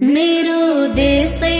मेरो देशै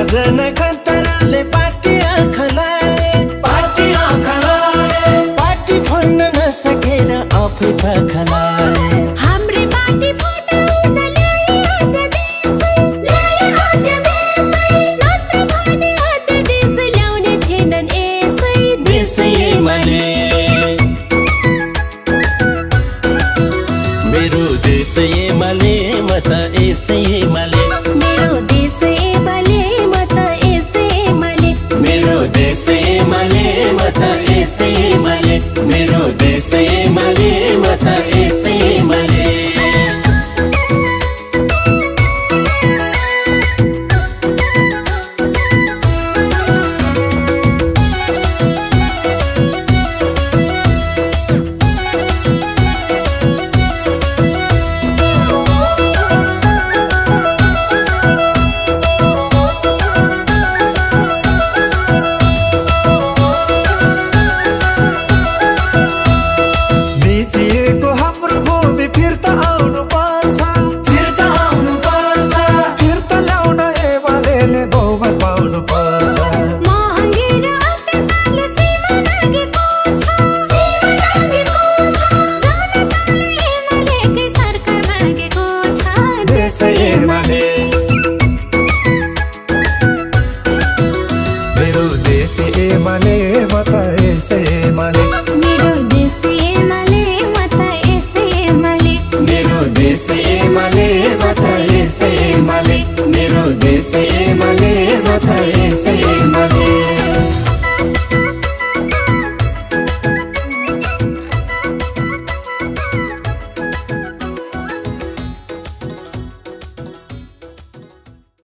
kadana kadana দেশে এ মানে